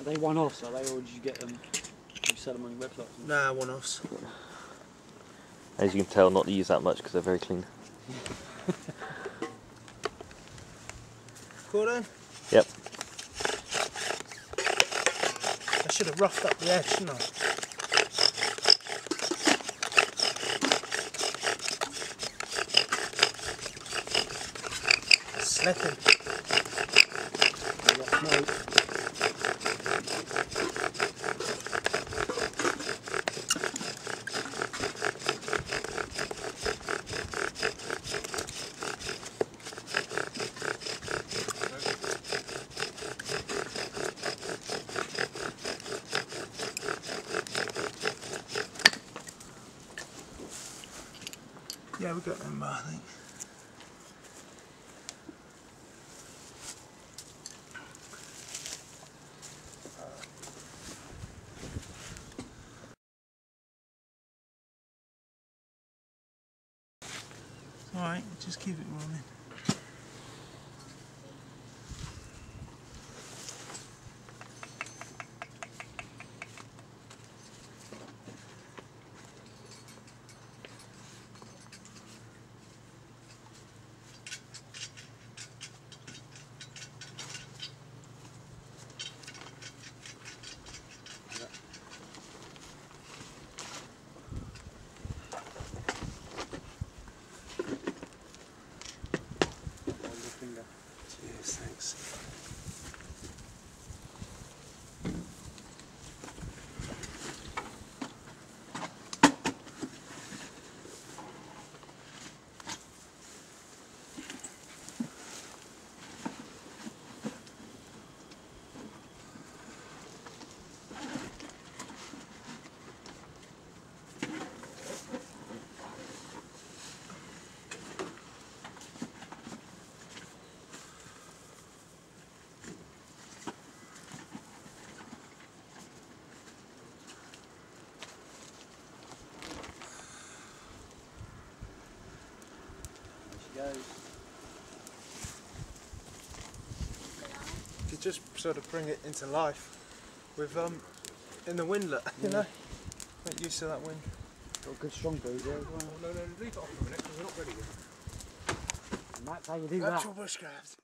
Are they one-offs, are they, or did you get them, you sell them on your website? Nah, one-offs. As you can tell, not to use that much because they're very clean. Cool then? Yep. I should have roughed up the edge, shouldn't I? It's slipping. Yeah, we got them, uh, I think. Alright, just keep it rolling. Goes. To just sort of bring it into life with um in the windlet, you know? Make use of that wind. Got a good strong breeze there as well. no, no, leave it off for a minute because we're not ready yet. And that's how you do that. Actual bushcraft.